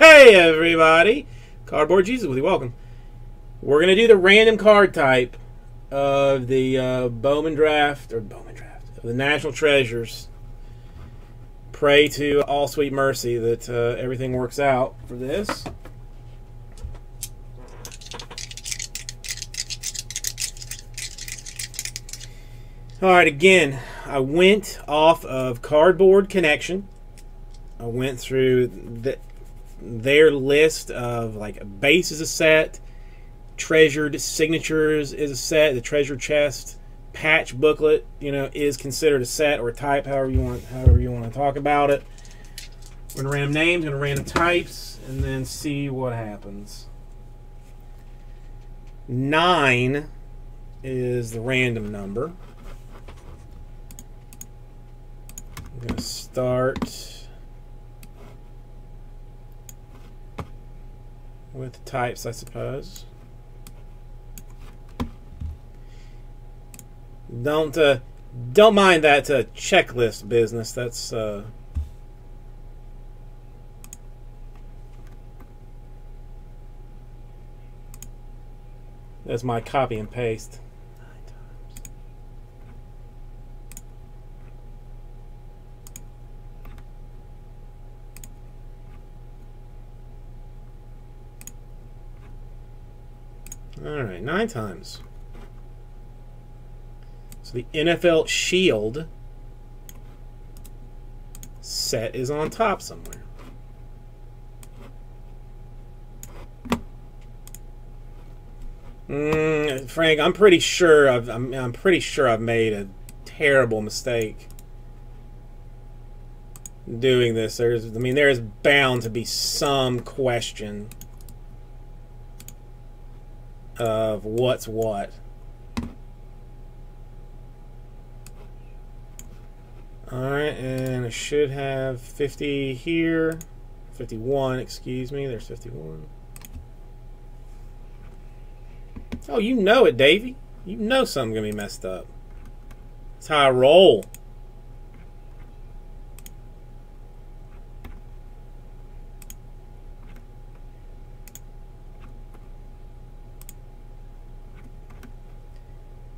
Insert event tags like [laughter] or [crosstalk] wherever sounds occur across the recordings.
hey, everybody. Cardboard Jesus with you. Welcome. We're going to do the random card type of the uh, Bowman draft, or Bowman draft, of the National Treasures. Pray to all sweet mercy that uh, everything works out for this. All right, again, I went off of Cardboard Connection. I went through the, their list of like base is a set, treasured signatures is a set, the treasure chest patch booklet, you know, is considered a set or type, however you want, however you want to talk about it. We're gonna random names, gonna random types, and then see what happens. Nine is the random number. I'm to start with types, I suppose. Don't uh, don't mind that uh, checklist business. That's uh, that's my copy and paste. All right, nine times. So the NFL Shield set is on top somewhere. Mm, Frank, I'm pretty sure I've I'm, I'm pretty sure I've made a terrible mistake doing this. There's I mean there is bound to be some question of what's what. Alright, and I should have 50 here. 51, excuse me. There's 51. Oh, you know it, Davey. You know something's going to be messed up. That's how I roll.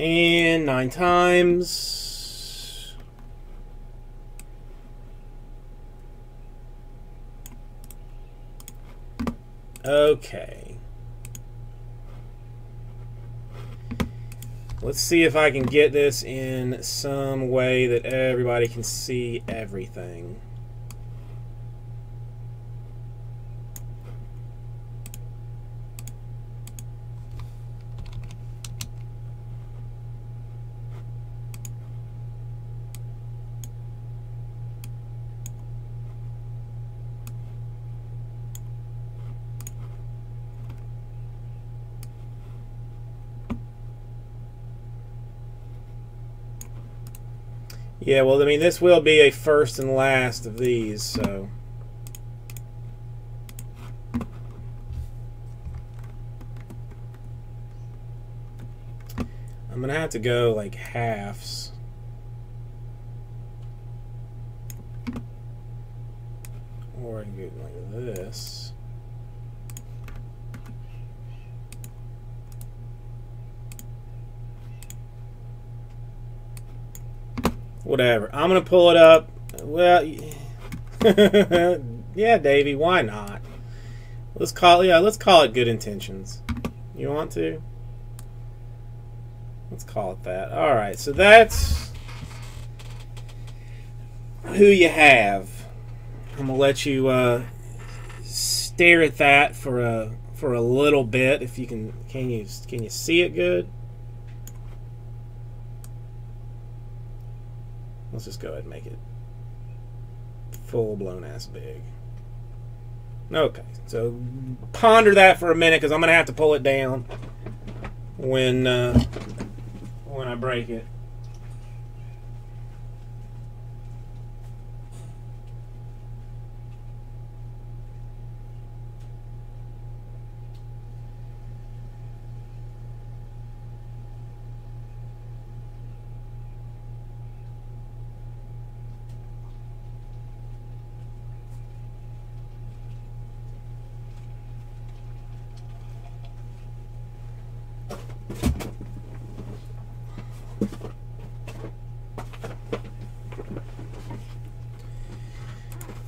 And nine times. Okay. Let's see if I can get this in some way that everybody can see everything. Yeah, well, I mean, this will be a first and last of these, so... I'm going to have to go, like, halves. Or I can go like this. Whatever. I'm gonna pull it up. Well, [laughs] yeah, Davey. Why not? Let's call yeah. Let's call it good intentions. You want to? Let's call it that. All right. So that's who you have. I'm gonna let you uh, stare at that for a for a little bit. If you can, can you can you see it good? Let's just go ahead and make it full blown ass big. Okay, so ponder that for a minute because I'm gonna have to pull it down when uh, when I break it.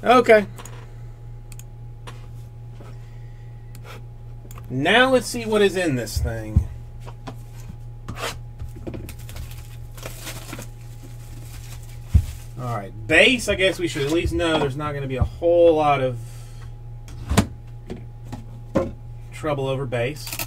Okay. Now let's see what is in this thing. All right, base. I guess we should at least know there's not going to be a whole lot of trouble over base.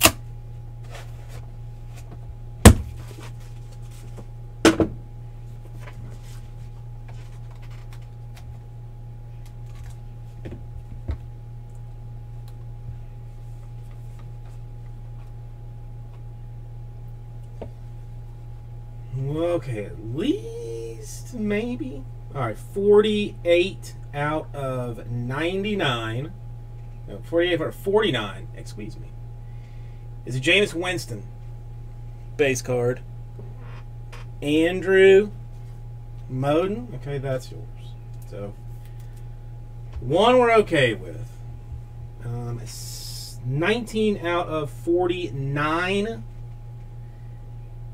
Okay, at least maybe. All right, 48 out of 99. No, 48 out of 49, excuse me. Is it Jameis Winston base card. Andrew Moden. Okay, that's yours. So, one we're okay with. Um, 19 out of 49.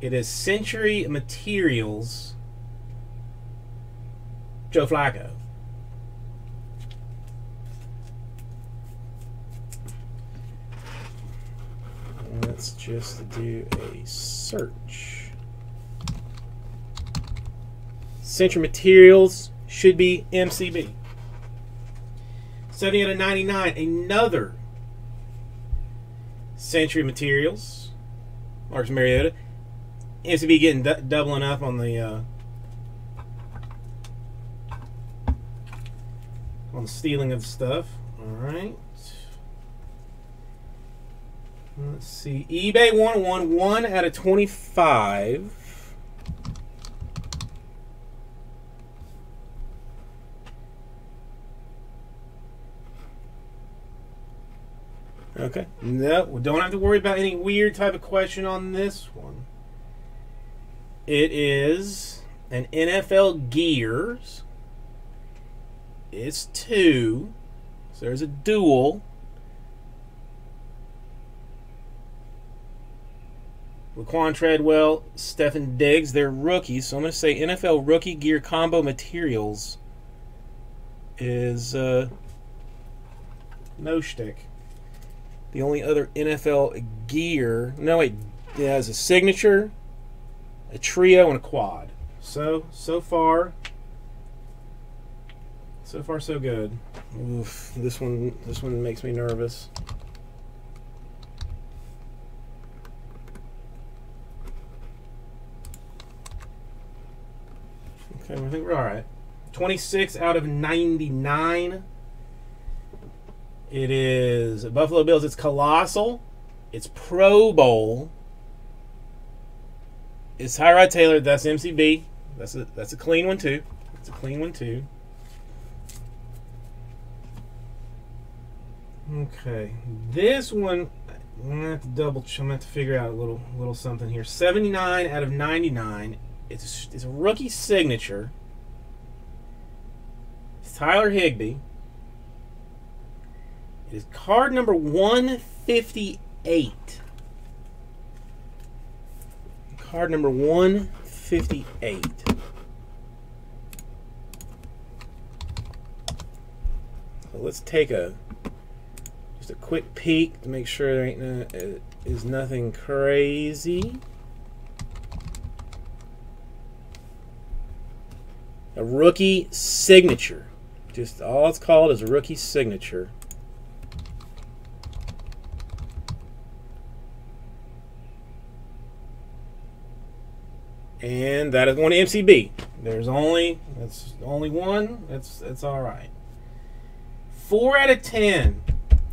It is Century Materials. Joe Flacco. Let's just do a search. Century Materials should be MCB. 70 out of 99, another Century Materials. Marcus Mariota seems to be getting doubling up on the uh, on the stealing of stuff. All right. Let's see. eBay 101, 1 out of 25. Okay. No, we don't have to worry about any weird type of question on this one. It is an NFL Gears. It's two. So there's a dual. Laquan Treadwell, Stefon Diggs, they're rookies. So I'm going to say NFL Rookie Gear Combo Materials is uh, no shtick. The only other NFL gear. No, wait. It has a signature, a trio, and a quad. So, so far, so far so good. Oof, this one, this one makes me nervous. Okay, I think we're all right. 26 out of 99. It is Buffalo Bills. It's colossal. It's Pro Bowl. It's Tyrod Taylor. That's MCB. That's a that's a clean one too. It's a clean one too. Okay, this one I'm gonna have to double. I'm gonna have to figure out a little little something here. 79 out of 99. It's it's a rookie signature. It's Tyler Higbee. It is card number 158. Card number 158. So let's take a just a quick peek to make sure there ain't no, uh, is nothing crazy. A rookie signature. Just all it's called is a rookie signature. And that is going to MCB. There's only that's only one. That's that's all right. Four out of ten.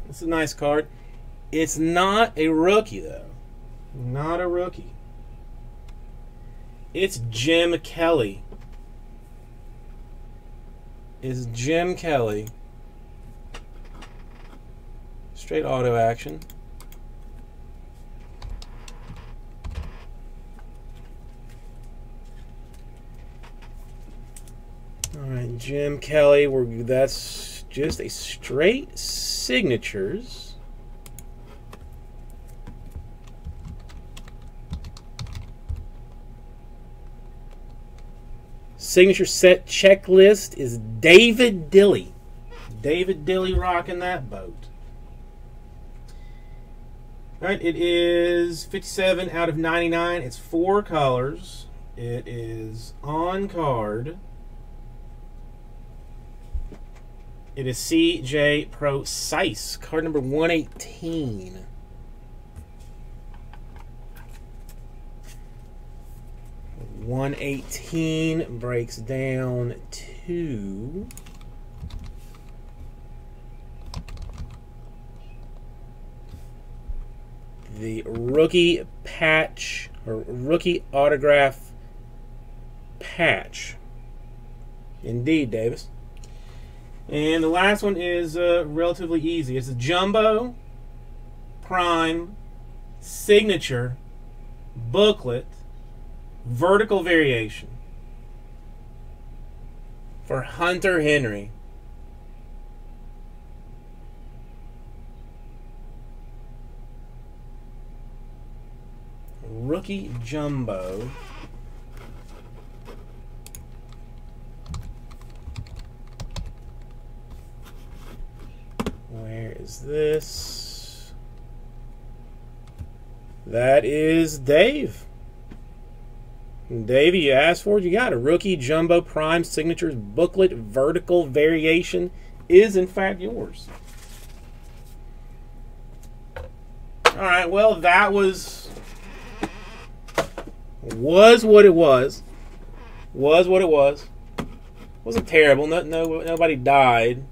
That's a nice card. It's not a rookie though. Not a rookie. It's Jim Kelly. Is Jim Kelly. Straight auto action. All right, Jim Kelly. We're that's just a straight signatures. Signature set checklist is David Dilly. David Dilly rocking that boat. All right, it is 57 out of 99. It's four colors. It is on card. It is CJ Prosise, card number 118. One eighteen breaks down to the rookie patch or rookie autograph patch. Indeed, Davis. And the last one is uh, relatively easy. It's a jumbo prime signature booklet vertical variation for Hunter Henry. Rookie Jumbo. Where is this? That is Dave. Davey, you asked for it. You got a rookie jumbo prime signatures booklet vertical variation is in fact yours. All right. Well, that was was what it was. Was what it was. Wasn't terrible. No, no, nobody died.